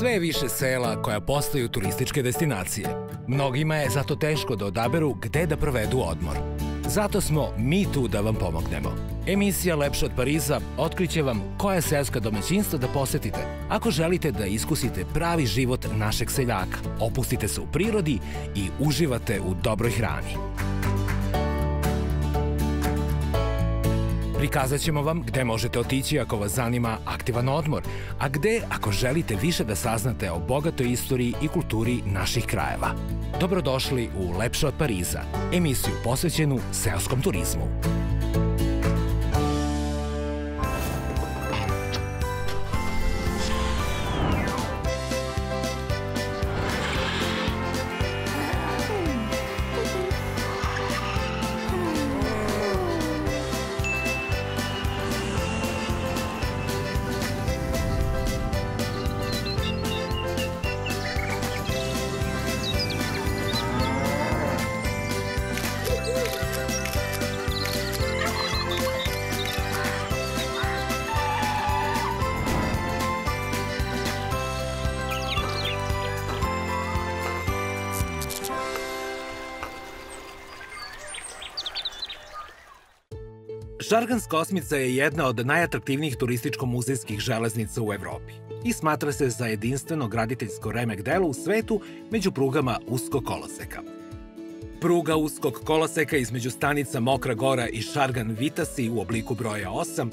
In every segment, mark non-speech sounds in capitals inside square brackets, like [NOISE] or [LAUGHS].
Sve više sela koja postaju turističke destinacije. Mnogima je zato teško da odaberu gde da provedu odmor. Zato smo mi tu da vam pomognemo. Emisija Lepša od Pariza otkriće vam koja selska domaćinstva da posetite ako želite da iskusite pravi život našeg seljaka, opustite se u prirodi i uživate u dobroj hrani. Prikazat ćemo vam gde možete otići ako vas zanima aktivan odmor, a gde ako želite više da saznate o bogatoj istoriji i kulturi naših krajeva. Dobrodošli u Lepše od Pariza, emisiju posvećenu seoskom turizmu. Šarganska osmica je jedna od najatraktivnijih turističko-muzejskih železnica u Evropi i smatra se za jedinstveno graditeljsko remek delo u svetu među prugama uskog koloseka. Pruga uskog koloseka između stanica Mokra Gora i Šargan Vitasi u obliku broja 8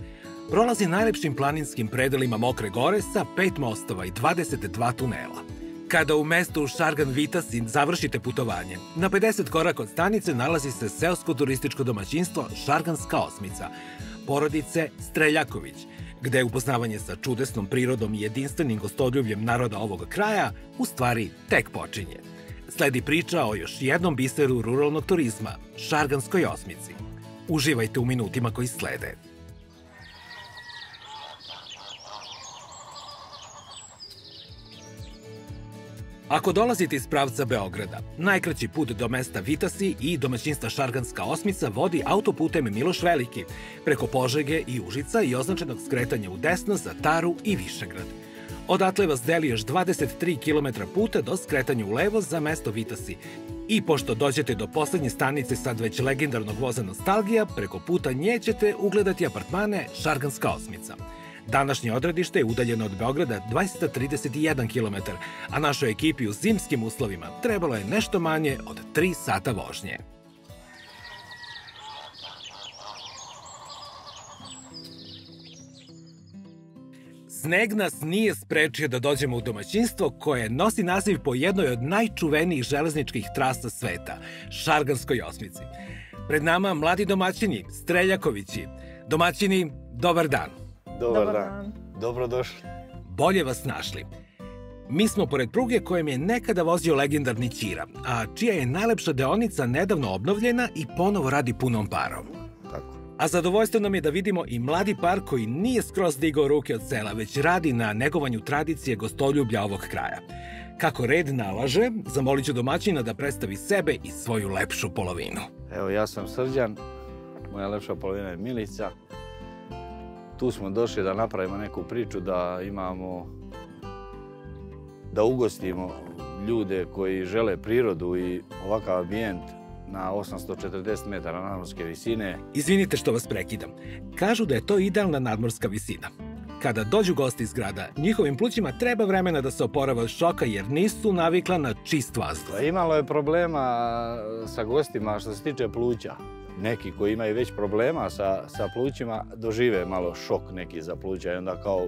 prolazi najlepšim planinskim predelima Mokre Gore sa pet mostova i 22 tunela. Kada u mestu Šargan Vitasin završite putovanje, na 50 koraka od stanice nalazi se seosko-turističko domaćinstvo Šarganska osmica, porodice Streljaković, gde upoznavanje sa čudesnom prirodom i jedinstvenim gostoljubljem naroda ovog kraja u stvari tek počinje. Sledi priča o još jednom biseru ruralnog turizma, Šarganskoj osmici. Uživajte u minutima koji slede. Ako dolazite iz pravca Beograda, najkraći put do mesta Vitasi i domaćinstva Šarganska osmica vodi autoputem Miloš Veliki, preko Požege i Užica i označenog skretanja u desno za Taru i Višegrad. Odatle vas deli još 23 km puta do skretanja u levo za mesto Vitasi. I pošto dođete do poslednje stanice sad već legendarnog voza Nostalgija, preko puta nje ćete ugledati apartmane Šarganska osmica – Današnje odredište je udaljeno od Beograda 231 km, a našoj ekipi u zimskim uslovima trebalo je nešto manje od 3 sata vožnje. Sneg nas nije sprečio da dođemo u domaćinstvo koje nosi naziv po jednoj od najčuvenijih železničkih trasa sveta, Šarganskoj osmici. Pred nama mladi domaćini, Streljakovići. Domaćini, dobar dan. Dobar, Dobar dan. dan. Dobrodošli. Bolje vas našli. Mi smo pored pruge kojem je nekada vozio legendarni Ćira, a čija je najlepša deonica nedavno obnovljena i ponovo radi punom parom. Tako. A zadovoljstvo nam je da vidimo i mladi par koji nije skroz digao ruke od sela, već radi na negovanju tradicije gostoljublja ovog kraja. Kako red nalaže, zamolit ću domaćina da predstavi sebe i svoju lepšu polovinu. Evo, ja sam Srđan, moja lepša polovina je Milica, tu smo došli da napravimo neku priču, da imamo, da ugostimo ljude koji žele prirodu i ovakav ambijent na 840 metara nadmorske visine. Izvinite što vas prekidam. Kažu da je to idealna nadmorska visina. Kada dođu gosti iz grada, njihovim plućima treba vremena da se oporava od šoka jer nisu navikla na čist vazduh. Pa imalo je problema sa gostima što se tiče pluća neki koji imaju već problema sa, sa plućima dožive malo šok neki za pluća i onda kao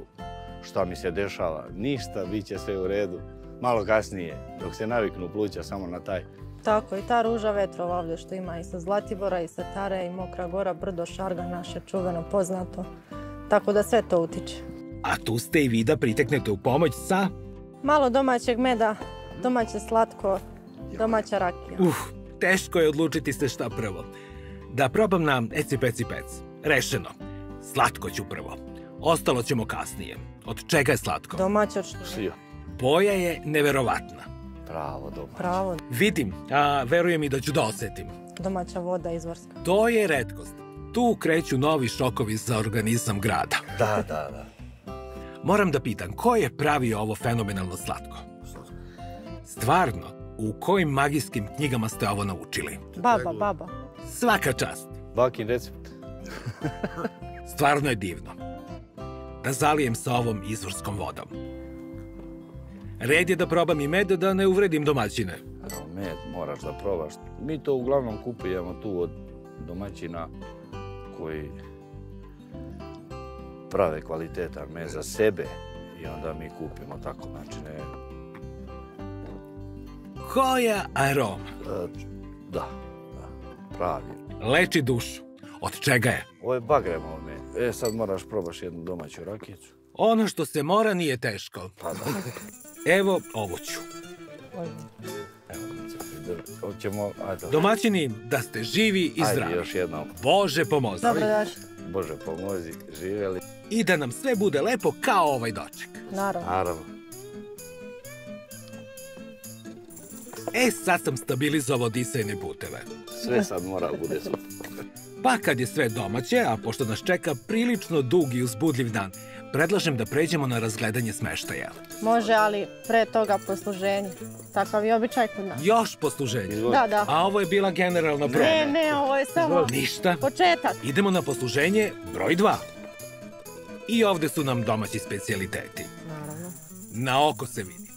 šta mi se dešava, ništa, bit će sve u redu. Malo kasnije, dok se naviknu pluća samo na taj. Tako, i ta ruža vetrova ovdje što ima i sa Zlatibora i sa Tare i Mokra gora, brdo Šarga naše čuveno poznato. Tako da sve to utiče. A tu ste i vi da priteknete u pomoć sa? Malo domaćeg meda, domaće slatko, domaća rakija. Uh, teško je odlučiti se šta prvo. Da probam na eci peci pec. Rešeno. Slatko ću prvo. Ostalo ćemo kasnije. Od čega je slatko? Domaća što je. Boja je neverovatna. Pravo domaća. Pravo. Vidim, a verujem i da ću da osetim. Domaća voda izvorska. To je redkost. Tu kreću novi šokovi za organizam grada. Da, da, da. Moram da pitam, ko je pravio ovo fenomenalno slatko? Stvarno, u kojim magijskim knjigama ste ovo naučili? Baba, baba. Svaka čast. Bakin recept. [LAUGHS] Stvarno je divno. Da zalijem sa ovom izvorskom vodom. Red je da probam i med da ne uvredim domaćine. Evo, med moraš da probaš. Mi to uglavnom kupujemo tu od domaćina koji prave kvalitetan med za sebe i onda mi kupimo tako, znači ne... Koja aroma? e, Da, da, pravi. Leči dušu. Od čega je? Ovo je bagremov med. E, sad moraš probaš jednu domaću rakijicu. Ono što se mora nije teško. Pa da, [LAUGHS] Evo, ovo ću. evo, hoćemo, ajde, Domaćini, da ste živi i ajde zdravi. još jednom. Bože pomozi. Dobrodošli. Bože pomozi, živjeli. I da nam sve bude lepo kao ovaj doček. Naravno. Naravno. E, sad sam stabilizovao disajne puteve. Sve sad mora bude sve. Pa kad je sve domaće, a pošto nas čeka prilično dug i uzbudljiv dan, predlažem da pređemo na razgledanje smeštaja. Može, ali pre toga posluženje. Takav je običaj kod nas. Još posluženje. Da, da. A ovo je bila generalna Ne, proba. ne, ovo je samo Ništa. početak. Idemo na posluženje broj 2. I ovde su nam domaći specijaliteti. Naravno. Na oko se vidi.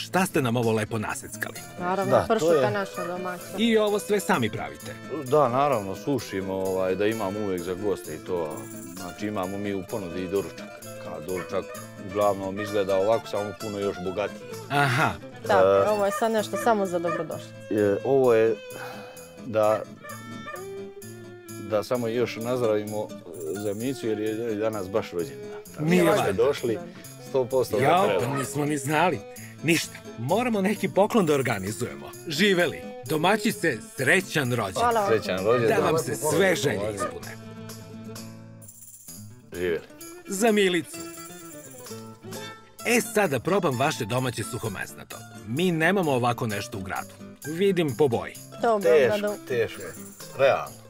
Šta ste nam ovo lepo naseckali? Naravno, Da, pršuta je- naša domaća. I ovo sve sami pravite. Da, naravno, sušimo ovaj, da imamo uvek za goste i to. Znači imamo mi u ponudi i doručak. Kao doručak uglavnom izgleda ovako, samo puno još bogatiji. Aha, Tako, E, ovo je sad nešto samo za dobrodošli. E, ovo je da da samo još nazdravimo e, za Micu jer je danas baš Nije da ste valjda. došli 100% ja, da pa treba. nismo ni znali. Ništa, moramo neki poklon da organizujemo. Živeli, domaćice, srećan rođendan. Hvala. Srećan rođendan. Da vam se sve želje ispune. Živjeli. Za Milicu. E sad da probam vaše domaće suhomesnato. Mi nemamo ovako nešto u gradu. Vidim po boji. To u Teško, teško. Realno.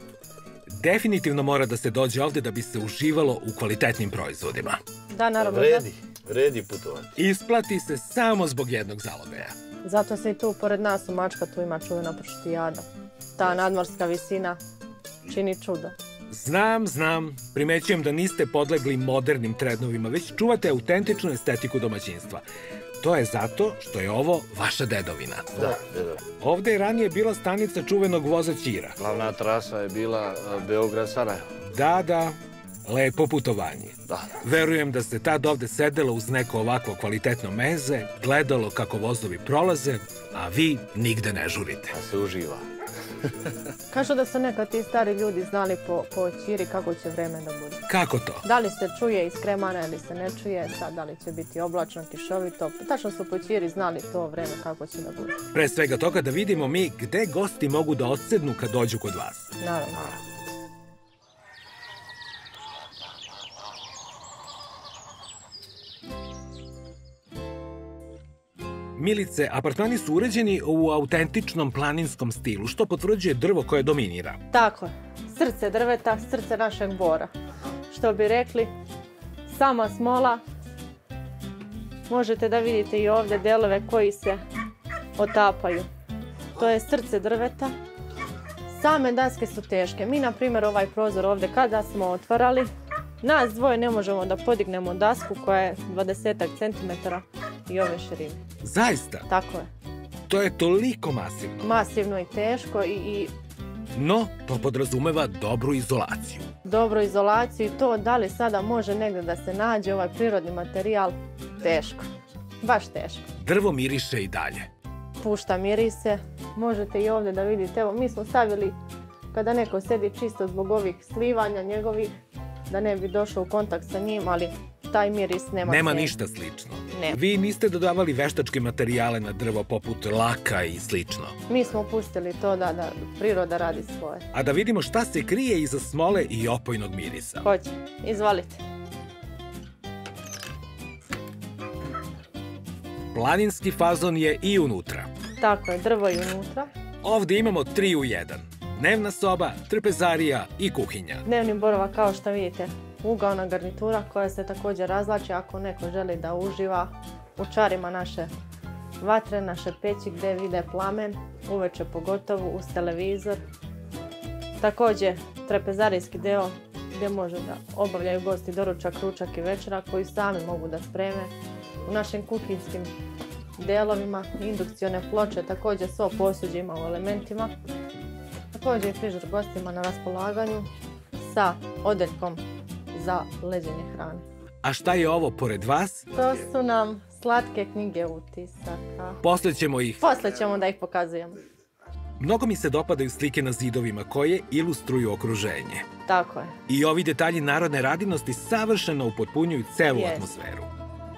Definitivno mora da se dođe ovde da bi se uživalo u kvalitetnim proizvodima. Da, naravno. Vredi, vredi putovati. Isplati se samo zbog jednog zalogaja. Zato se i tu pored nas u Mačka tu ima čuvena pršutijada. Ta nadmorska visina čini čudo. Znam, znam, primećujem da niste podlegli modernim trendovima, već čuvate autentičnu estetiku domaćinstva. To je zato što je ovo vaša dedovina. Da, da, da. Ovde je ranije bila stanica čuvenog voza Ćira. Glavna trasa je bila Beograd-Sarajevo. Da, da, lepo putovanje. Da. Verujem da ste tad ovde sedelo uz neko ovako kvalitetno meze, gledalo kako vozovi prolaze, a vi nigde ne žurite. Da se uživa. [LAUGHS] Kažu da su nekad ti stari ljudi znali po, po ćiri kako će vreme da bude. Kako to? Da li se čuje iz Kremana ili se ne čuje, sad da li će biti oblačno, kišovito. Tačno su po ćiri znali to vreme kako će da bude. Pre svega toga da vidimo mi gde gosti mogu da odsednu kad dođu kod vas. Naravno. Milice, apartmani su uređeni u autentičnom planinskom stilu, što potvrđuje drvo koje dominira. Tako je. Srce drveta, srce našeg bora. Što bi rekli, sama smola. Možete da vidite i ovde delove koji se otapaju. To je srce drveta. Same daske su teške. Mi, na primjer, ovaj prozor ovde kada smo otvarali, nas dvoje ne možemo da podignemo dasku koja je 20 cm i ove širine. Zaista, Tako je. to je toliko masivno. Masivno i teško i, i No, to podrazumeva dobru izolaciju. dobru izolaciju i to da li sada može negde da se nađe ovaj prirodni materijal, teško. Baš teško. Drvo miriše i dalje. Pušta mirise, možete i ovde da vidite, evo mi smo stavili kada neko sedi čisto zbog ovih slivanja njegovih, da ne bi došao u kontakt sa njim, ali taj miris nema Nema cene. ništa slično. Ne. Vi niste dodavali veštačke materijale na drvo poput laka i slično. Mi smo pustili to da, da priroda radi svoje. A da vidimo šta se krije iza smole i opojnog mirisa. Hoće, izvolite. Planinski fazon je i unutra. Tako je, drvo je unutra. Ovde imamo tri u jedan. Dnevna soba, trpezarija i kuhinja. Dnevni boravak kao što vidite ugaona garnitura koja se također razlači ako neko želi da uživa u čarima naše vatre, naše peći gdje vide plamen, uveče pogotovo uz televizor. Također trepezarijski deo gdje može da obavljaju gosti doručak, ručak i večera koji sami mogu da spreme. U našim kuhinskim delovima indukcione ploče također svo posuđe ima u elementima. Također i frižer gostima na raspolaganju sa odeljkom za leđenje hrane. A šta je ovo pored vas? To su nam slatke knjige utisaka. Posle ćemo ih. Posle ćemo da ih pokazujemo. Mnogo mi se dopadaju slike na zidovima koje ilustruju okruženje. Tako je. I ovi detalji narodne radinosti savršeno upotpunjuju celu Jest. atmosferu.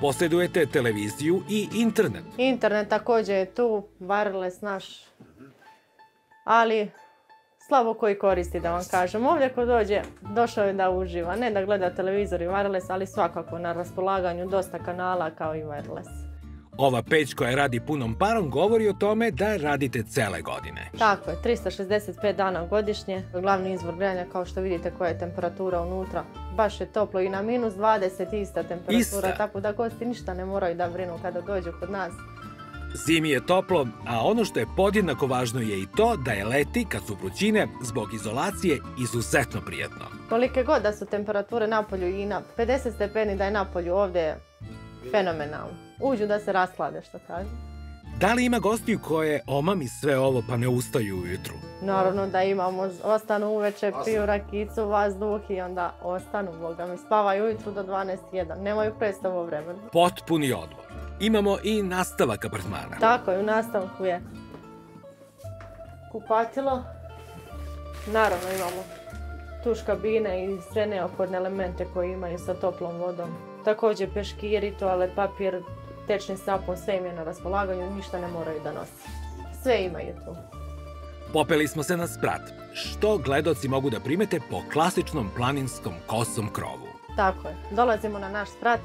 Posjedujete televiziju i internet. Internet također je tu, wireless naš. Ali slabo koji koristi da vam kažem. Ovdje ko dođe, došao je da uživa. Ne da gleda televizor i wireless, ali svakako na raspolaganju dosta kanala kao i wireless. Ova peć koja radi punom parom govori o tome da radite cele godine. Tako je, 365 dana godišnje. Glavni izvor grijanja kao što vidite koja je temperatura unutra. Baš je toplo i na minus 20 ista temperatura, Ista. tako da gosti ništa ne moraju da brinu kada dođu kod nas. Zimi je toplo, a ono što je podjednako važno je i to da je leti, kad su vrućine, zbog izolacije izuzetno prijetno. Kolike god da su temperature napolju i na 50 stepeni da je napolju ovdje je fenomenalno. Uđu da se rasklade što kaže. Da li ima gostiju koje omami sve ovo pa ne ustaju ujutru? Naravno da imamo, ostanu uveče, piju rakicu, vazduh i onda ostanu, boga mi, spavaju ujutru do 12.1. Nemaju predstavu vremena. Potpuni odmor. Imamo i nastavak apartmana. Tako je, u nastavku je kupatilo. Naravno imamo tuš kabine i sve neophodne elemente koje imaju sa toplom vodom. Također peškiri, toalet papir, tečni sapun, sve im je na raspolaganju, ništa ne moraju da nosi. Sve imaju tu. Popeli smo se na sprat, što gledoci mogu da primete po klasičnom planinskom kosom krovu. Tako je, dolazimo na naš sprat,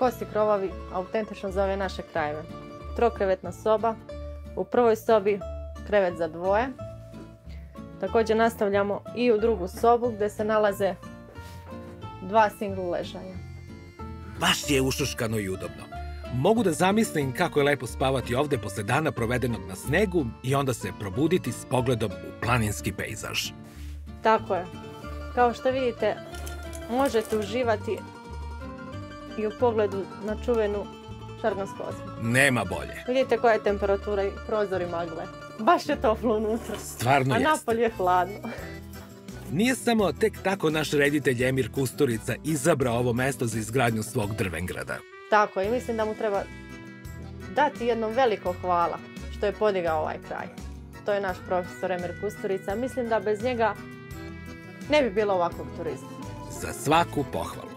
kosi krovovi, autentično za ove naše krajeve. Trokrevetna soba, u prvoj sobi krevet za dvoje. Također nastavljamo i u drugu sobu gdje se nalaze dva single ležaja. Baš je ušuškano i udobno. Mogu da zamislim kako je lepo spavati ovde posle dana provedenog na snegu i onda se probuditi s pogledom u planinski pejzaž. Tako je. Kao što vidite, možete uživati i u pogledu na čuvenu šargansku osmicu. Nema bolje. Vidite koja je temperatura i prozori magle. Baš je toplo unutra. Stvarno A jeste. napolje je hladno. Nije samo tek tako naš reditelj Emir Kusturica izabrao ovo mesto za izgradnju svog drvengrada. Tako i mislim da mu treba dati jedno veliko hvala što je podigao ovaj kraj. To je naš profesor Emir Kusturica. Mislim da bez njega ne bi bilo ovakvog turizma. Za svaku pohvalu.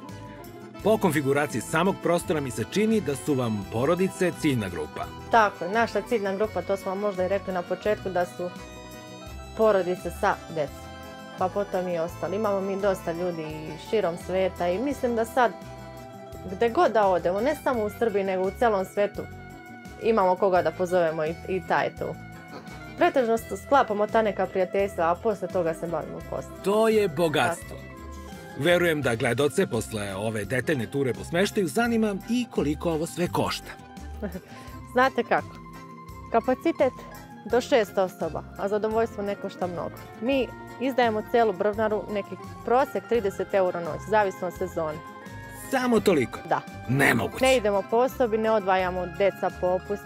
Po konfiguraciji samog prostora mi se čini da su vam porodice ciljna grupa. Tako naša ciljna grupa, to smo vam možda i rekli na početku, da su porodice sa djecom. Pa potom i ostali. Imamo mi dosta ljudi širom sveta i mislim da sad, gde god da odemo, ne samo u Srbiji, nego u celom svetu, imamo koga da pozovemo i, i taj tu. Pretežno sklapamo ta neka prijateljstva, a posle toga se bavimo poslom. To je bogatstvo. Verujem da gledoce posle ove detaljne ture po smeštaju zanima i koliko ovo sve košta. [LAUGHS] Znate kako? Kapacitet do šest osoba, a zadovoljstvo ne košta mnogo. Mi izdajemo celu brvnaru, neki prosek 30 eura noć, zavisno od sezone. Samo toliko. Da. Nemoguće. Ne idemo po osobi, ne odvajamo deca popust.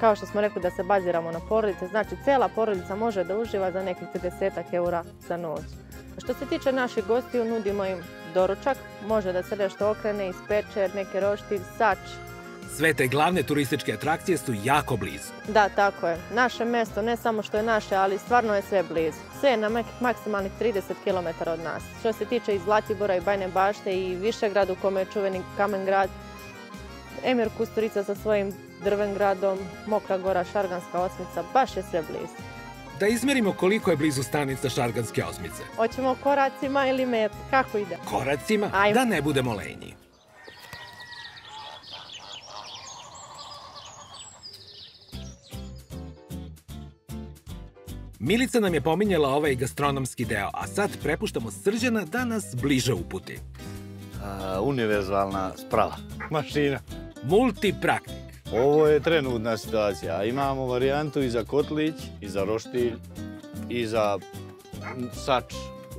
Kao što smo rekli da se baziramo na porodice, znači cela porodica može da uživa za nekih 30 eura za noć. Što se tiče naših gostiju, nudimo im doručak, može da se nešto okrene, ispeče, neke roštilj, sač, Sve te glavne turističke atrakcije su jako blizu. Da, tako je. Naše mesto, ne samo što je naše, ali stvarno je sve blizu. Sve je na maksimalnih 30 km od nas. Što se tiče i Zlatibora i Bajne bašte i Višegrad u kome je čuveni kamen grad, Emir Kusturica sa svojim drven gradom, Mokra gora, Šarganska osmica, baš je sve blizu. Da izmerimo koliko je blizu stanica Šarganske osmice. Hoćemo koracima ili met? Kako ide? Koracima, Ajmo. da ne budemo lenji. Milica nam je pominjala ovaj gastronomski deo, a sad prepuštamo Srđana da nas bliže uputi. A, univerzalna sprava. Mašina. Multipraktik. Ovo je trenutna situacija, imamo varijantu i za kotlić, i za roštilj, i za sač,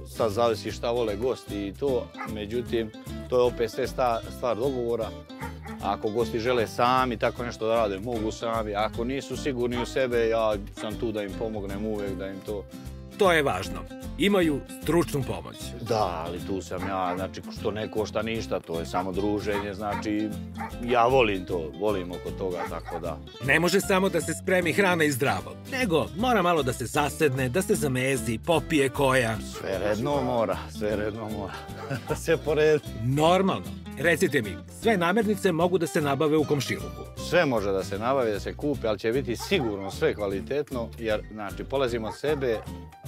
sad zavisi šta vole gosti i to, međutim, to je opet sve stvar dogovora. Ako gosti žele sami tako nešto da rade, mogu sami. Ako nisu sigurni u sebe, ja sam tu da im pomognem uvek, da im to To je važno. Imaju stručnu pomoć. Da, ali tu sam ja, znači što ne košta ništa, to je samo druženje, znači ja volim to, volim oko toga, tako da. Ne može samo da se spremi hrana i zdravo, nego mora malo da se zasedne, da se zamezi, popije koja. Sve redno mora, sve redno mora. [LAUGHS] da se poredi. Normalno. Recite mi, sve namirnice mogu da se nabave u komšiluku. Sve može da se nabavi, da se kupi, ali će biti sigurno sve kvalitetno, jer znači polazimo od sebe,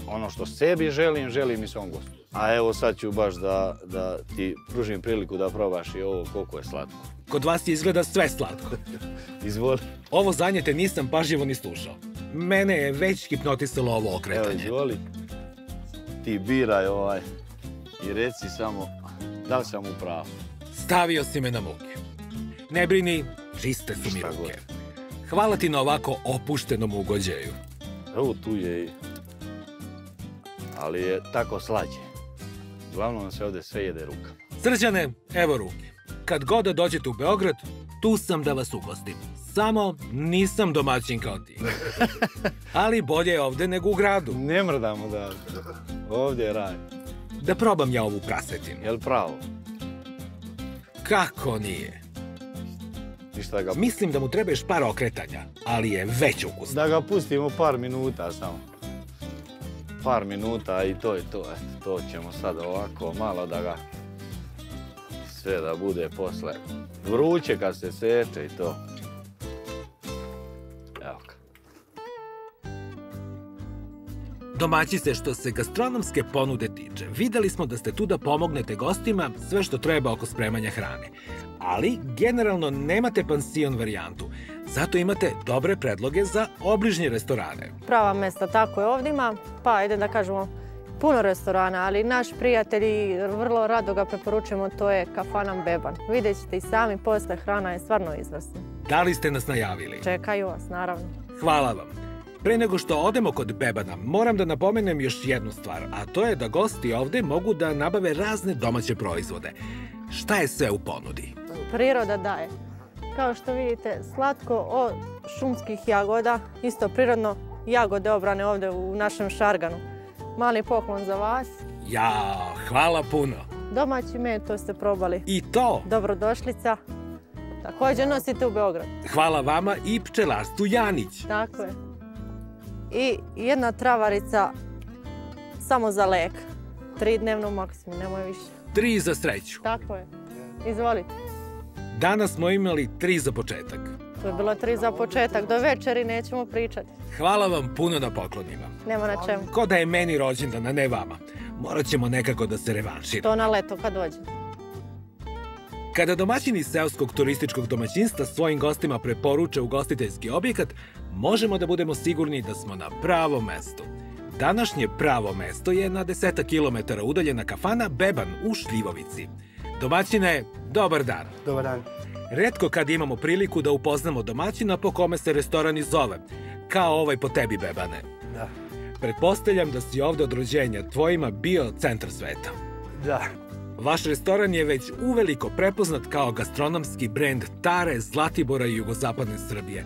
ono što sebi želim, želim i svom gostu. A evo sad ću baš da, da ti pružim priliku da probaš i ovo koliko je slatko. Kod vas izgleda sve slatko. [LAUGHS] Izvoli. Ovo zanjete nisam pažljivo ni slušao. Mene je već hipnotisalo ovo Evo, okretanje. izvoli. Ti biraj ovaj i reci samo da li sam u pravu. Stavio si me na muke. Ne brini, čiste su mi ruke. Hvala ti na ovako opuštenom ugođeju. Evo tu je i... Ali je tako slađe. Uglavnom se ovde sve jede rukama. Srđane, evo ruke. Kad god da dođete u Beograd, tu sam da vas ugostim. Samo nisam domaćin kao ti. [LAUGHS] Ali bolje je ovde nego u gradu. Ne mrdamo da... Ovdje je raj. Da probam ja ovu prasetinu. Jel pravo? Kako nije? Ništa da ga... Mislim da mu treba još par okretanja, ali je već ukusno. Da ga pustimo par minuta samo. Par minuta i to je to. Eto, to ćemo sad ovako malo da ga... Sve da bude posle vruće kad se seče i to. Domaćice, što se gastronomske ponude tiče, videli smo da ste tu da pomognete gostima sve što treba oko spremanja hrane. Ali, generalno, nemate pansion varijantu. Zato imate dobre predloge za obližnje restorane. Prava mesta tako je ovdje ima, pa ajde da kažemo puno restorana, ali naš prijatelj i vrlo rado ga preporučujemo, to je kafanam Beban. Vidjet ćete i sami, posle hrana je stvarno izvrsna. Da li ste nas najavili? Čekaju vas, naravno. Hvala vam. Pre nego što odemo kod Bebana, moram da napomenem još jednu stvar, a to je da gosti ovde mogu da nabave razne domaće proizvode. Šta je sve u ponudi? Priroda daje. Kao što vidite, slatko od šumskih jagoda, isto prirodno jagode obrane ovde u našem šarganu. Mali poklon za vas. Ja, hvala puno. Domaći med, to ste probali. I to, Dobrodošlica. Također nosite u Beograd. hvala vama i pčelarstvu Janić. Tako je. I jedna travarica samo za lek. Tri dnevno maksimum, nemoj više. Tri za sreću. Tako je. Izvolite. Danas smo imali tri za početak. To je bilo tri za početak. Do večeri nećemo pričati. Hvala vam puno na poklonima. Nema na čemu. Ko da je meni rođendan, a ne vama. Morat ćemo nekako da se revanširamo. To na leto kad dođe. Kada domaćini seoskog turističkog domaćinstva svojim gostima preporuče ugostiteljski objekat, možemo da budemo sigurni da smo na pravom mestu. Današnje pravo mesto je na 10 km udaljena kafana Beban u Šljivovici. Domaćine, dobar dan. Dobar dan. Redko kad imamo priliku da upoznamo domaćina po kome se restoran i zove, kao ovaj po tebi, Bebane. Da. Pretpostavljam da si ovde od rođenja tvojima bio centar sveta. Da. Vaš restoran je već uveliko prepoznat kao gastronomski brend Tare, Zlatibora i jugozapadne Srbije.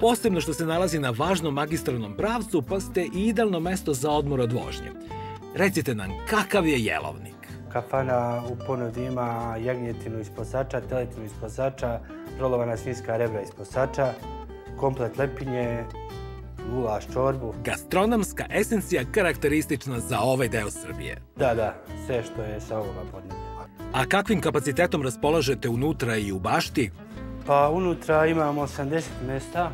Posebno što se nalazi na važnom magistralnom pravcu, pa ste i idealno mesto za odmor od vožnje. Recite nam, kakav je jelovnik? Kafana u ponudi ima jagnjetinu iz posača, teletinu iz posača, rolovana svinjska rebra iz posača, komplet lepinje, gulaš čorbu. Gastronomska esencija karakteristična za ovaj deo Srbije. Da, da, sve što je sa ovoga podneblja. A kakvim kapacitetom raspolažete unutra i u bašti? Pa unutra imamo 80 mesta,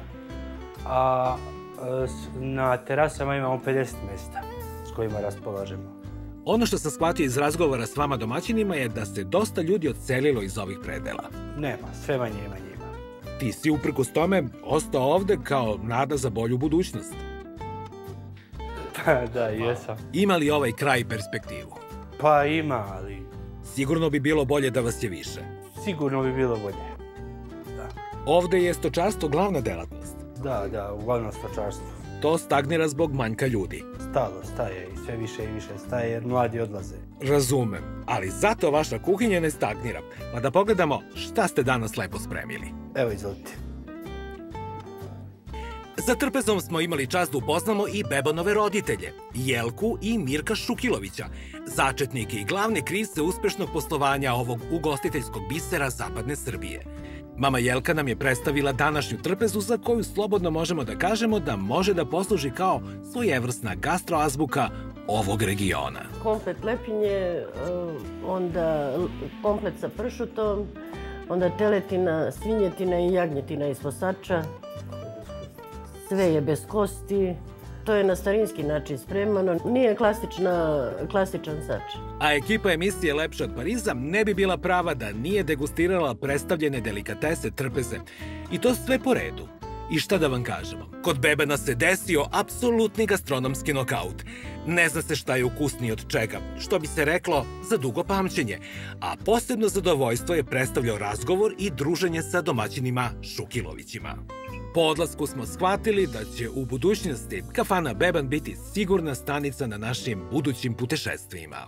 a e, na terasama imamo 50 mesta s kojima raspolažemo. Ono što sam shvatio iz razgovora s vama domaćinima je da se dosta ljudi odselilo iz ovih predela. Nema, sve manje i manje. Ti si uprkos tome ostao ovde kao nada za bolju budućnost. da, jesam. Ima li ovaj kraj perspektivu? Pa ima, ali Sigurno bi bilo bolje da vas je više. sigurno bi bilo bolje. Ovde je stočarstvo glavna delatnost. Da, da, uglavnom stočarstvo. To stagnira zbog manjka ljudi. Stalo staje i sve više i više staje jer mladi odlaze. Razumem, ali zato vaša kuhinja ne stagnira. Pa da pogledamo šta ste danas lepo spremili. Evo, izvolite. Za trpezom smo imali čast da upoznamo i Bebanove roditelje, Jelku i Mirka Šukilovića, začetnike i glavne krivce uspešnog poslovanja ovog ugostiteljskog bisera zapadne Srbije. Mama Jelka nam je predstavila današnju trpezu za koju slobodno možemo da kažemo da može da posluži kao svojevrsna gastroazbuka ovog regiona. komplet lepinje, um, onda komplet sa pršutom, onda teletina, svinjetina i jagnjetina iz posača. Sve je bez kosti. To je na starinski način spremano. Nije klasična, klasičan sač. A ekipa emisije Lepša od Pariza ne bi bila prava da nije degustirala predstavljene delikatese trpeze. I to sve po redu. I šta da vam kažemo? Kod Bebena se desio apsolutni gastronomski nokaut. Ne zna se šta je ukusniji od čega, što bi se reklo za dugo pamćenje. A posebno zadovoljstvo je predstavljao razgovor i druženje sa domaćinima Šukilovićima. Po odlasku smo shvatili da će u budućnosti kafana Beban biti sigurna stanica na našim budućim putešestvima.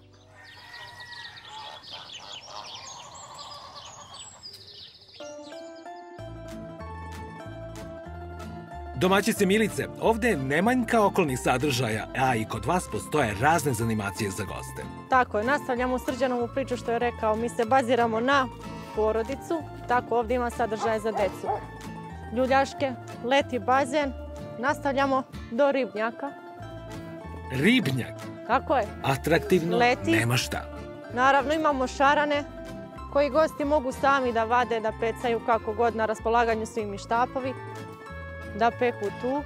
Domaćice Milice, ovde ne manjka okolnih sadržaja, a i kod vas postoje razne zanimacije za goste. Tako je, nastavljamo srđanovu priču što je rekao, mi se baziramo na porodicu, tako ovdje ima sadržaje za decu. Ljuljaške, leti bazen, nastavljamo do ribnjaka. Ribnjak, Kako je? atraktivno, Leti. nema šta. Naravno imamo šarane koji gosti mogu sami da vade, da pecaju kako god na raspolaganju su im i štapovi, da peku tu.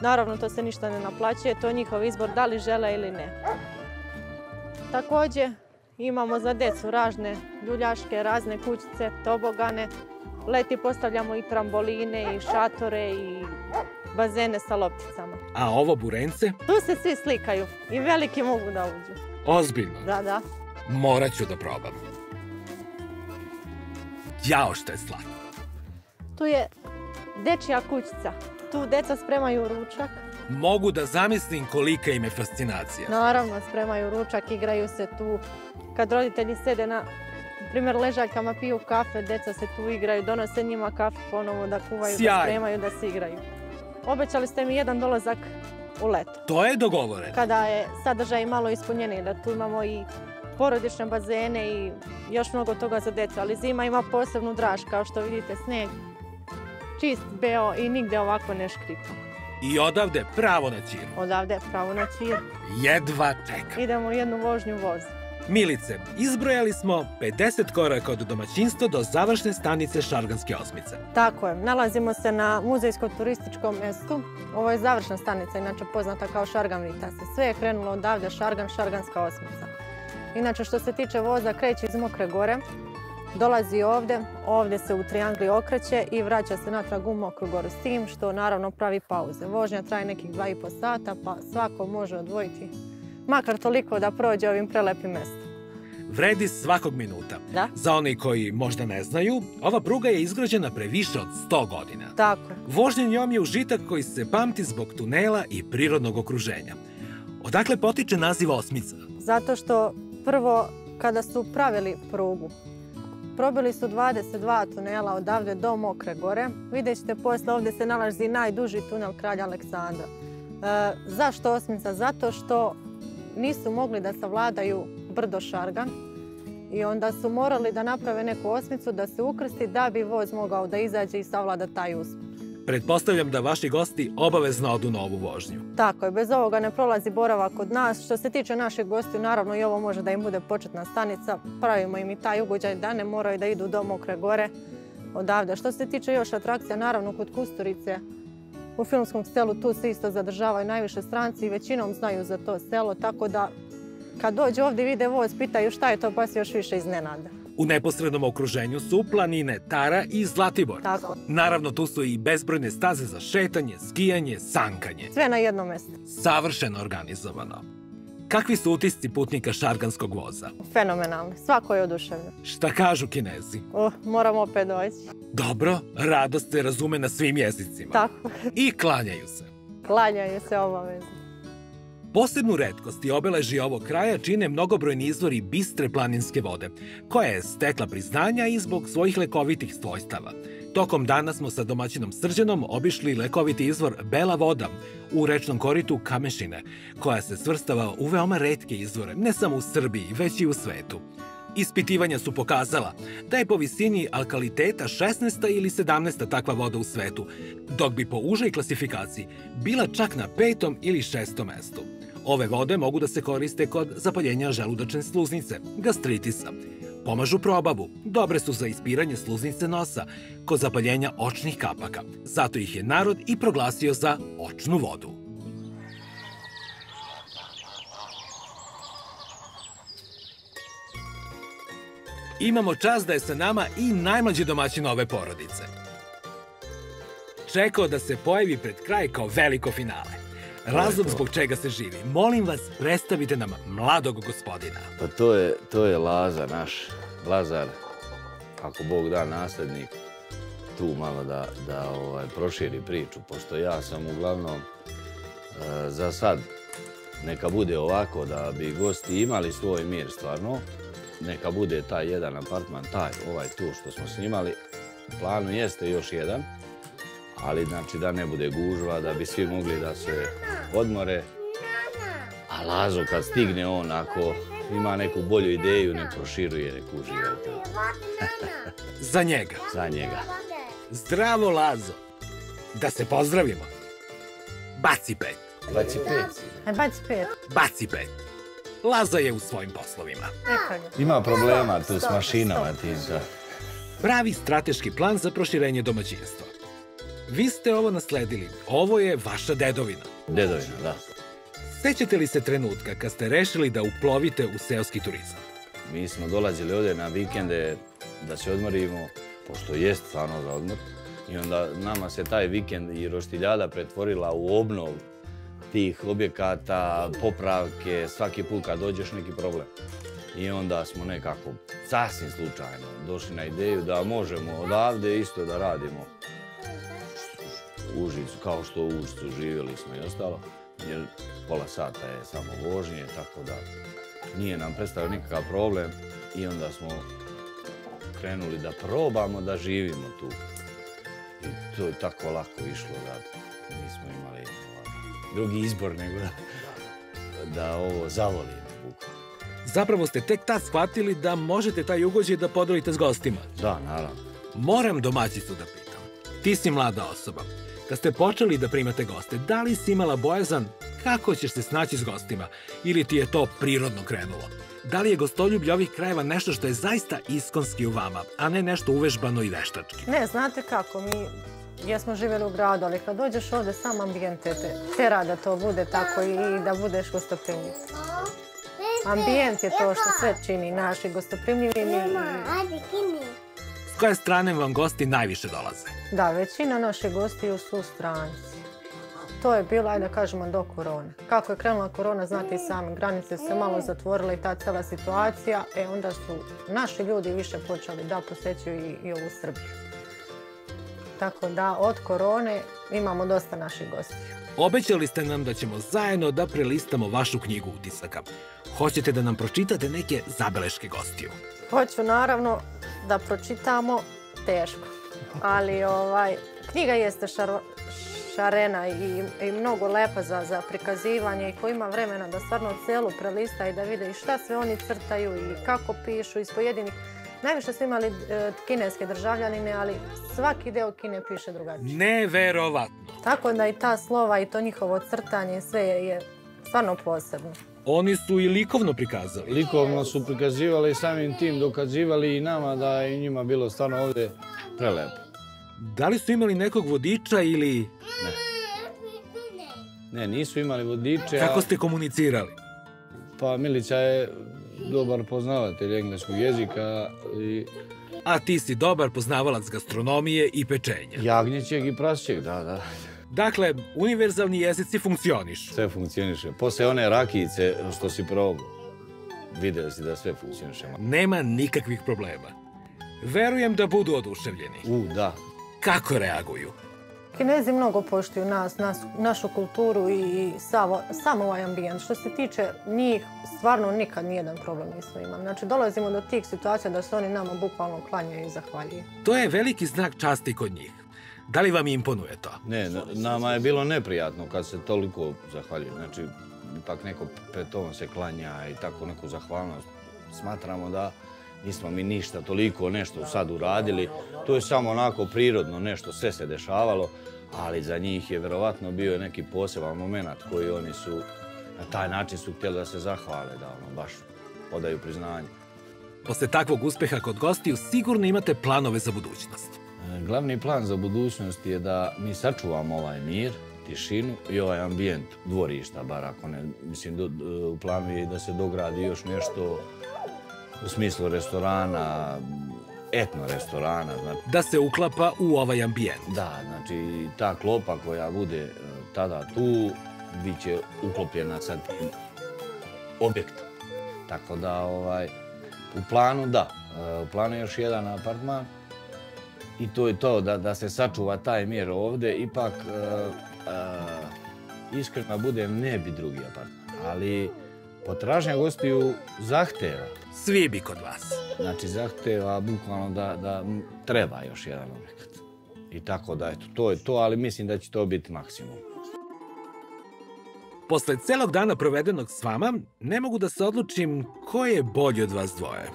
Naravno to se ništa ne naplaćuje, to je njihov izbor da li žele ili ne. Takođe imamo za decu razne ljuljaške, razne kućice, tobogane. Leti postavljamo i tramboline i šatore i bazene sa lopticama. A ovo burence, Tu se svi slikaju i veliki mogu da uđu. ozbiljno, Da, da. morat ću da probam. Jao što je slatko. Tu je dečija kućica. Tu deca spremaju ručak. Mogu da zamislim kolika im je fascinacija. Naravno, spremaju ručak, igraju se tu. Kad roditelji sede na primjer ležaljkama piju kafe, deca se tu igraju, donose njima kafe ponovo da kuvaju, Sjajno. da spremaju, da se igraju. Obećali ste mi jedan dolazak u leto. To je dogovoreno. Kada je sadržaj malo ispunjeniji, da tu imamo i porodične bazene i još mnogo toga za decu, ali zima ima posebnu draž, kao što vidite, sneg, čist, beo i nigde ovako ne škripa. I odavde pravo na čiru. Odavde pravo na čir. Jedva čekam. Idemo u jednu vožnju voz. Milice, izbrojali smo 50 koraka od domaćinstva do završne stanice Šarganske osmice. Tako je, nalazimo se na muzejsko-turističkom mjestu. Ovo je završna stanica, inače poznata kao Šargan Vitase. Sve je krenulo odavde, Šargan, Šarganska osmica. Inače, što se tiče voza, kreće iz Mokre gore, dolazi ovde, ovde se u triangli okreće i vraća se natrag u Mokru goru s tim, što naravno pravi pauze. Vožnja traje nekih 2,5 sata, pa svako može odvojiti makar toliko da prođe ovim prelepim mestom. Vredi svakog minuta. Da. Za oni koji možda ne znaju, ova pruga je izgrađena pre više od 100 godina. Tako je. Vožnja njom je užitak koji se pamti zbog tunela i prirodnog okruženja. Odakle potiče naziv osmica? Zato što prvo kada su pravili prugu, probili su 22 tunela odavde do Mokre gore. Vidjet ćete posle ovde se nalazi najduži tunel kralja Aleksandra. E, zašto osmica? Zato što nisu mogli da savladaju brdo Šargan i onda su morali da naprave neku osmicu da se ukrsti da bi voz mogao da izađe i savlada taj uspon. Pretpostavljam da vaši gosti obavezno odu na ovu vožnju. Tako je, bez ovoga ne prolazi boravak kod nas. Što se tiče naših gostiju, naravno i ovo može da im bude početna stanica. Pravimo im i taj ugođaj da ne moraju da idu do Mokre gore odavde. Što se tiče još atrakcija, naravno kod Kusturice, u filmskom selu tu se isto zadržavaju najviše stranci i većinom znaju za to selo, tako da kad dođu ovdje vide voz, pitaju šta je to, pa se još više iznenade. U neposrednom okruženju su planine Tara i Zlatibor. Tako. Naravno, tu su i bezbrojne staze za šetanje, skijanje, sankanje. Sve na jednom mestu. Savršeno organizovano. Kakvi su utisci putnika šarganskog voza? Fenomenalno. Svako je oduševljen. Šta kažu kinezi? Oh, moram opet doći. Dobro, radost se razume na svim jezicima. Tako. I klanjaju se. Klanjaju se obavezno. Posebnu redkost i obeleži ovog kraja čine mnogobrojni izvori bistre planinske vode, koja je stekla priznanja i zbog svojih lekovitih svojstava. Tokom dana smo sa domaćinom Srđanom obišli lekoviti izvor Bela voda u rečnom koritu Kamešine, koja se svrstava u veoma redke izvore, ne samo u Srbiji, već i u svetu. Ispitivanja su pokazala da je po visini alkaliteta 16. ili 17. takva voda u svetu, dok bi po užoj klasifikaciji bila čak na petom ili šestom mestu. Ove vode mogu da se koriste kod zapaljenja želudačne sluznice, gastritisa. Pomažu probavu, dobre su za ispiranje sluznice nosa, kod zapaljenja očnih kapaka. Zato ih je narod i proglasio za očnu vodu. Imamo čast da je sa nama i najmlađi domaćin ove porodice. Čekao da se pojavi pred kraj kao veliko finale. Razlog zbog čega se živi. Molim vas, predstavite nam mladog gospodina. Pa to je, to je Laza naš, Lazar, ako Bog da naslednik, tu malo da, da ovaj, proširi priču, pošto ja sam uglavnom e, za sad neka bude ovako da bi gosti imali svoj mir stvarno, neka bude taj jedan apartman, taj, ovaj tu što smo snimali, planu jeste još jedan, ali znači da ne bude gužva, da bi svi mogli da se odmore. A Lazo kad stigne on, ako ima neku bolju ideju, ne proširuje, ne to. [LAUGHS] Za njega. Za njega. Zdravo, Lazo. Da se pozdravimo. Baci pet. Baci peci. E, baci pet. Baci pet. Laza je u svojim poslovima. Neka ga. Ima problema tu s mašinama. Da. Pravi strateški plan za proširenje domaćinstva. Vi ste ovo nasledili. Ovo je vaša dedovina. Dedovina, da. Sećate li se trenutka kad ste rešili da uplovite u seoski turizam? Mi smo dolazili ovde na vikende da se odmorimo, pošto jest stvarno za odmor. I onda nama se taj vikend i roštiljada pretvorila u obnov tih objekata, popravke, svaki put kad dođeš neki problem. I onda smo nekako sasvim slučajno došli na ideju da možemo odavde isto da radimo Užicu, kao što u Užicu živjeli smo i ostalo, jer pola sata je samo vožnje, tako da nije nam predstavio nikakav problem i onda smo krenuli da probamo da živimo tu. I to je tako lako išlo da nismo imali drugi izbor nego da, da ovo zavolimo. Zapravo ste tek tad shvatili da možete taj ugođaj da podelite s gostima. Da, naravno. Moram domaćicu da pitam. Ti si mlada osoba. Kad ste počeli da primate goste, da li si imala bojazan kako ćeš se snaći s gostima? Ili ti je to prirodno krenulo? Da li je gostoljublje ovih krajeva nešto što je zaista iskonski u vama, a ne nešto uvežbano i veštački? Ne, znate kako, mi jesmo živjeli u gradu, ali kad dođeš ovde, sam ambijent te te tera da to bude tako i da budeš gostoprimljiv. Ambijent je to što sve čini naši gostoprimljivi. Ajde. S koje strane vam gosti najviše dolaze? Da, većina naših gostiju su stranci. To je bilo, ajde da kažemo, do korone. Kako je krenula korona, znate i sami, granice se malo zatvorile i ta cela situacija, e onda su naši ljudi više počeli da posećuju i, i ovu Srbiju. Tako da od korone imamo dosta naših gostiju. Obećali ste nam da ćemo zajedno da prelistamo vašu knjigu utisaka. Hoćete da nam pročitate neke zabeleške gostiju. Hoću naravno da pročitamo teško, ali ovaj, knjiga jeste šaro, šarena i, i mnogo lepa za, za prikazivanje i ko ima vremena da stvarno celu prelista i da vide i šta sve oni crtaju i kako pišu iz pojedinih Najviše su imali e, kineske državljanine, ali svaki deo Kine piše drugačije. Neverovatno. Tako da i ta slova i to njihovo crtanje sve je, je stvarno posebno. Oni su i likovno prikazali. Likovno su prikazivali i samim tim dokazivali i nama da je njima bilo stvarno ovde prelepo. Da li su imali nekog vodiča ili Ne, nisu imali vodiče, kako ste komunicirali? pa Milića je dobar poznavatelj engleskog jezika i A ti si dobar poznavalac gastronomije i pečenja. jagnjećeg i prasćeg, da, da. Dakle, univerzalni jezici funkcionišu. Sve funkcioniše. Posle one rakijice što si probao, video si da sve funkcioniše. Nema nikakvih problema. Verujem da budu oduševljeni. U, da. Kako reaguju? Kinezi mnogo poštuju nas, nas našu kulturu i samo, sam ovaj ambijent. Što se tiče njih, stvarno nikad nijedan problem nismo imali. Znači, dolazimo do tih situacija da se oni nama bukvalno klanjaju i zahvaljuju. To je veliki znak časti kod njih. Da li vam imponuje to? Ne, na- nama je bilo neprijatno kad se toliko zahvaljuje. Znači, ipak neko pred tobom se klanja i tako neku zahvalnost. Smatramo da nismo mi ništa toliko nešto sad uradili. To je samo onako prirodno nešto, sve se dešavalo, ali za njih je verovatno bio neki poseban moment koji oni su na taj način su htjeli da se zahvale, da ono baš odaju priznanje. Posle takvog uspeha kod gostiju sigurno imate planove za budućnost. Glavni plan za budućnost je da mi sačuvamo ovaj mir, tišinu i ovaj ambijent dvorišta, bar ako ne, mislim, do, u planu je da se dogradi još nešto u smislu restorana, etno restorana, znači, Da se uklapa u ovaj ambijent. da, znači ta klopa koja bude e, tada tu, bit će uklopljena sa tim objektom. Tako da, ovaj, u planu da, E, u planu je još jedan apartman i to je to, da, da se sačuva taj mir ovde, ipak, e, e, iskreno budem, ne bi drugi apartman, ali potražnja gostiju zahteva, Svi bi kod vas. znači zahteva bukvalno da, da treba još jedan objekat. I tako da, eto, to je to, ali mislim da će to biti maksimum. Posle celog dana provedenog s vama, ne mogu da se odlučim ko je bolji od vas dvoje.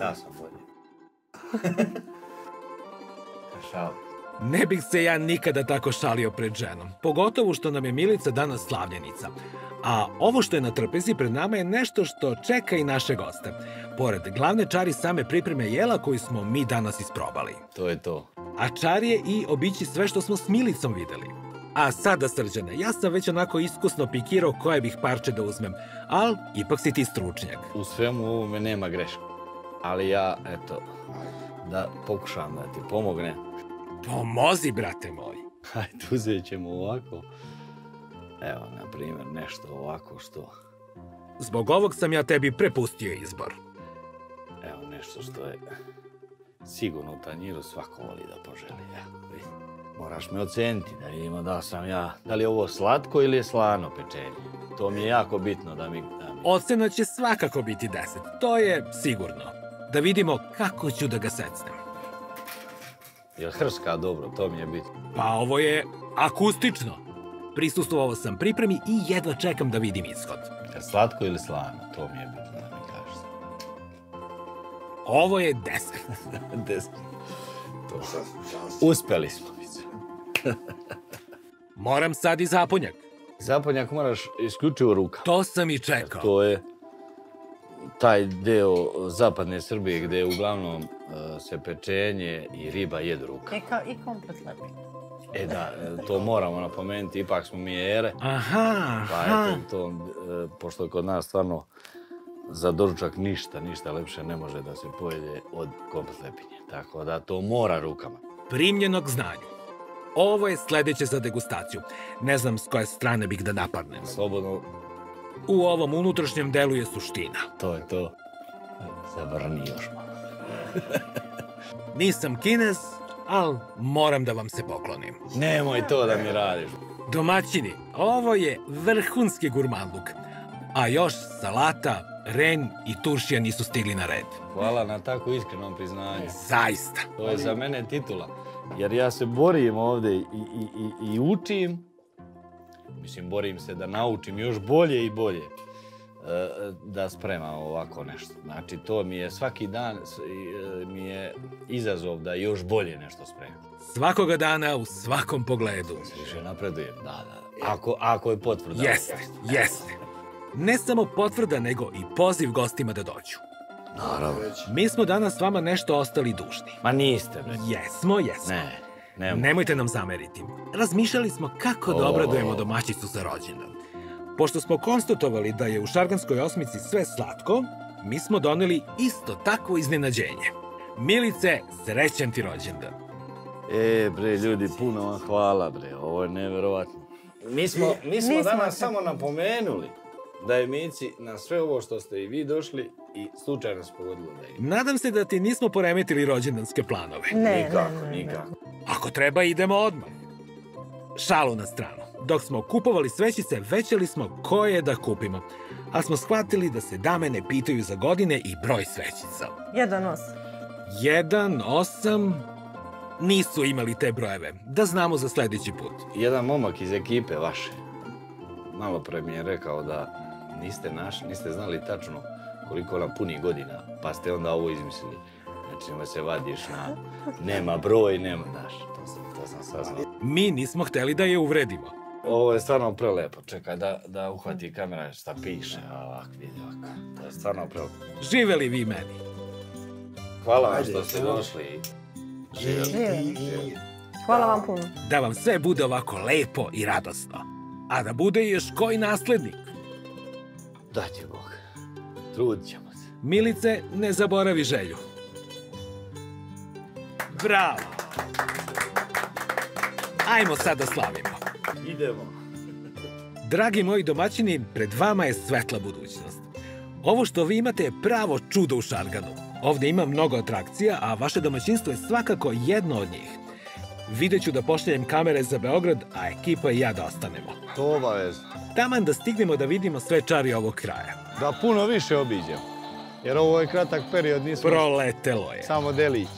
Ja sam bolji. [LAUGHS] Šao. Ne bih se ja nikada tako šalio pred ženom. Pogotovo što nam je Milica danas slavljenica. A ovo što je na trpezi pred nama je nešto što čeka i naše goste. Pored glavne čari same pripreme jela koju smo mi danas isprobali. To je to. A čar je i obići sve što smo s Milicom videli. A sada, Srđane, ja sam već onako iskusno pikirao koje bih parče da uzmem, ali ipak si ti stručnjak. U svemu ovome nema greške. Ali ja, eto, da pokušam da ti pomogne. Pomozi, brate moj. [LAUGHS] Hajde, uzet ćemo ovako. Evo, na primjer, nešto ovako što... Zbog ovog sam ja tebi prepustio izbor. Evo, nešto što je sigurno u tanjiru svako voli da poželi. Evo, vidi. Moraš me oceniti da vidimo da sam ja... Da li je ovo slatko ili je slano pečenje. To mi je jako bitno da mi... Da mi... Ocena će svakako biti 10, to je sigurno. Da vidimo kako ću da ga secnem. Jel hrska dobro, to mi je bitno. Pa ovo je akustično. Prisustvovao sam pripremi i jedva čekam da vidim ishod. Jel slatko ili slano, to mi je bitno da mi kažeš. Ovo je 10. [LAUGHS] Deset. To. Uspeli smo. Moram sad i zaponjak. Zapadnjak moraš isključivo ruka. To sam i čekao. To je taj deo zapadne Srbije gde uglavnom e, se pečenje i riba jedu ruka. I, ka, i komplet lepi. E da, e, to moramo napomenuti, ipak smo mi ere. Aha, Pa eto, to, e, pošto je kod nas stvarno za doručak ništa, ništa lepše ne može da se pojede od komplet lepinje. Tako da to mora rukama. Primljenog znanju. Ovo je sledeće za degustaciju. Ne znam s koje strane bih da napadnem. Slobodno, U ovom unutrašnjem delu je suština. to je to. Zabrani još malo. [LAUGHS] Nisam kinez, ali moram da vam se poklonim. Nemoj to da mi radiš. Domaćini, ovo je vrhunski gurmanluk. A još salata, ren i turšija nisu stigli na red. Hvala na tako iskrenom priznanju. Zaista. To je za mene titula. Jer ja se borim ovde i, i, i, i učim. Mislim, borim se da naučim još bolje i bolje e, da spremam ovako nešto. Znači, to mi je svaki dan e, mi je izazov da još bolje nešto spremam. Svakoga dana u svakom pogledu. Više napredujem, da, da. Ako, ako je potvrda. Jeste, jeste. Ne samo potvrda, nego i poziv gostima da dođu. Naravno. Mi smo danas s vama nešto ostali dužni. Ma niste, bre. Jesmo, jesmo. Ne, ne. Nemojte nam zameriti. Razmišljali smo kako da obradujemo domaćicu za rođendan. Pošto smo konstatovali da je u šarganskoj osmici sve slatko, mi smo doneli isto takvo iznenađenje. Milice, srećan ti rođendan. E, bre, ljudi, puno vam hvala, bre. Ovo je neverovatno. Mi smo, mi smo danas samo napomenuli da je Mici na sve ovo što ste i vi došli i slučajno se pogodilo da je. Nadam se da ti nismo poremetili rođendanske planove. Ne, nikako, ne, ne, ne. nikako. Ako treba, idemo odmah. Šalu na stranu. Dok smo kupovali svećice, većali smo koje da kupimo. A smo shvatili da se dame ne pitaju za godine i broj svećica. Jedan os. Jedan, osam... Nisu imali te brojeve. Da znamo za sledeći put. Jedan momak iz ekipe vaše, malo pre mi je rekao da niste naš, niste znali tačno koliko nam puni godina, pa ste onda ovo izmislili. Znači, da se vadiš na, [LAUGHS] nema broj, nema, znaš, to sam, to sam saznao. Mi nismo hteli da je uvredimo. Ovo je stvarno prelepo, čekaj da, da uhvati kamera šta piše, a ovak vidi ovak, to je stvarno prelepo. Živeli vi meni. Hvala vam što ste došli. Živjeli. Hvala vam puno. Da vam sve bude ovako lepo i radosno. A da bude još koji naslednik. Daće Bog, trudit ćemo se. Milice, ne zaboravi želju. Bravo! Ajmo sad da slavimo. Idemo. Dragi moji domaćini, pred vama je svetla budućnost. Ovo što vi imate je pravo čudo u Šarganu. Ovde ima mnogo atrakcija, a vaše domaćinstvo je svakako jedno od njih. Videću da pošaljem kamere za Beograd, a ekipa i ja da ostanemo. To obavezno. Taman da stignemo da vidimo sve čari ovog kraja. Da puno više obiđemo. Jer ovo je kratak period, nismo Proletelo je. samo delić.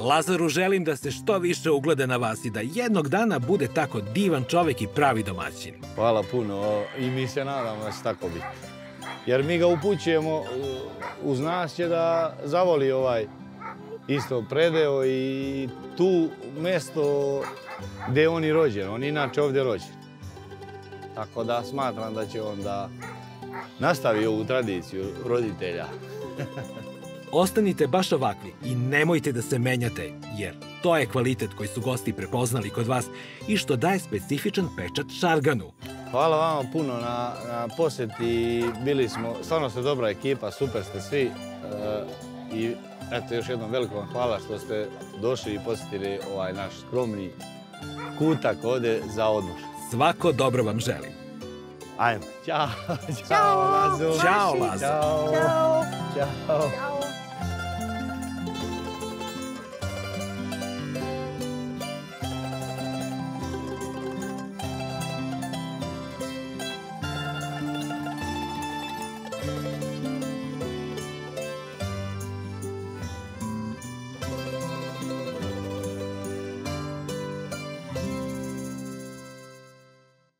Lazaru želim da se što više ugleda na vas i da jednog dana bude tako divan čovek i pravi domaćin. Hvala puno i mi se nadamo da će tako biti. Jer mi ga upućujemo uz nas će da zavoli ovaj isto predeo i tu mesto gde je on i rođen. On je inače ovdje rođen. Tako da smatram da će on da nastavi ovu tradiciju roditelja. [LAUGHS] Ostanite baš ovakvi i nemojte da se menjate, jer to je kvalitet koji su gosti prepoznali kod vas i što daje specifičan pečat Šarganu. Hvala vama puno na, na posjeti. Bili smo, stvarno ste dobra ekipa, super ste svi. E, I eto još jednom veliko vam hvala što ste došli i posjetili ovaj naš skromni kutak ovde za odmor. Svako dobro vam želim. Ajmo, ćao, [LAUGHS] ćao, Lazo. Ćao, Lazo. Ćao. Ćao. Ćao.